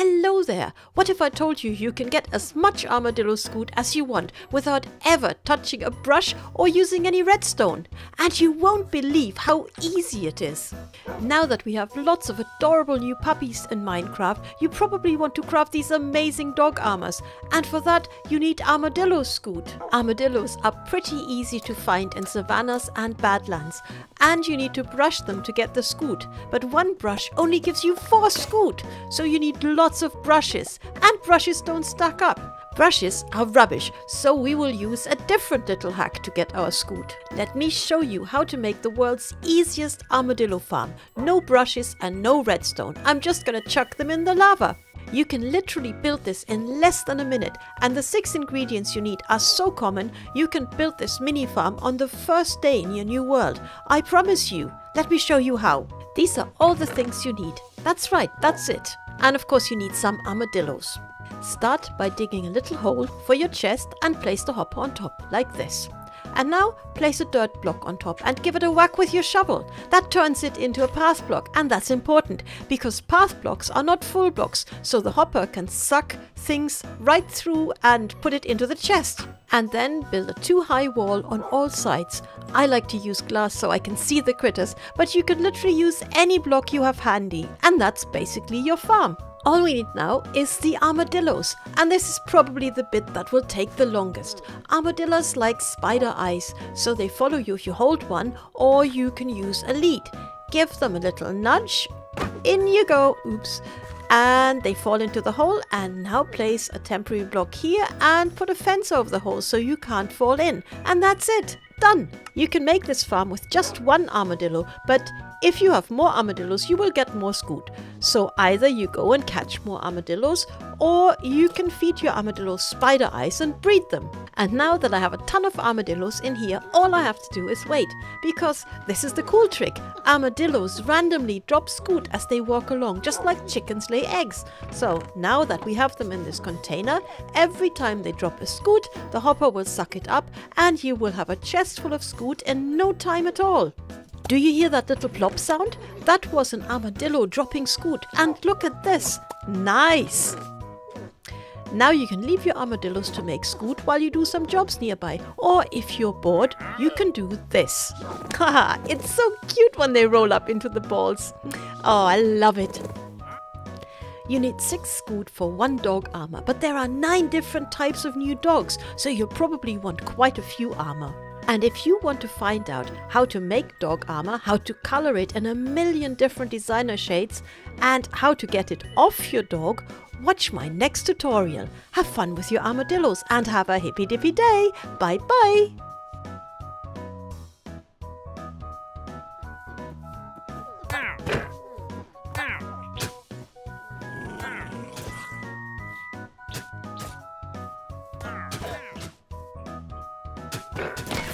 Hello there! What if I told you you can get as much armadillo scute as you want without ever touching a brush or using any redstone? And you won't believe how easy it is. Now that we have lots of adorable new puppies in Minecraft, you probably want to craft these amazing dog armors, and for that you need armadillo scute. Armadillos are pretty easy to find in savannas and badlands, and you need to brush them to get the scute, but one brush only gives you four scute, so you need lots of brushes, and brushes don't stack up. Brushes are rubbish, so we will use a different little hack to get our scute. Let me show you how to make the world's easiest armadillo farm. No brushes and no redstone. I'm just gonna chuck them in the lava. You can literally build this in less than a minute and the six ingredients you need are so common you can build this mini farm on the first day in your new world. I promise you. Let me show you how. These are all the things you need. That's right, that's it. And of course you need some armadillos. Start by digging a little hole for your chest and place the hopper on top, like this. And now place a dirt block on top and give it a whack with your shovel. That turns it into a path block and that's important because path blocks are not full blocks so the hopper can suck things right through and put it into the chest. And then build a too high wall on all sides. I like to use glass so I can see the critters but you can literally use any block you have handy and that's basically your farm. All we need now is the armadillos, and this is probably the bit that will take the longest. Armadillos like spider eyes, so they follow you if you hold one, or you can use a lead. Give them a little nudge, in you go, oops, and they fall into the hole and now place a temporary block here and put a fence over the hole so you can't fall in. And that's it, done. You can make this farm with just one armadillo, but if you have more armadillos, you will get more scute. So either you go and catch more armadillos, or you can feed your armadillos spider eyes and breed them. And now that I have a ton of armadillos in here, all I have to do is wait, because this is the cool trick. Armadillos randomly drop scute as they walk along, just like chickens lay eggs. So now that we have them in this container, every time they drop a scute, the hopper will suck it up, and you will have a chest full of scute in no time at all. Do you hear that little plop sound? That was an armadillo dropping scute. And look at this. Nice. Now you can leave your armadillos to make scute while you do some jobs nearby. Or if you're bored, you can do this. Haha, it's so cute when they roll up into the balls. Oh, I love it. You need 6 scute for one dog armor, but there are 9 different types of new dogs, so you'll probably want quite a few armor. And if you want to find out how to make dog armor, how to color it in a million different designer shades, and how to get it off your dog, watch my next tutorial. Have fun with your armadillos and have a hippy dippy day. Bye bye! Ah.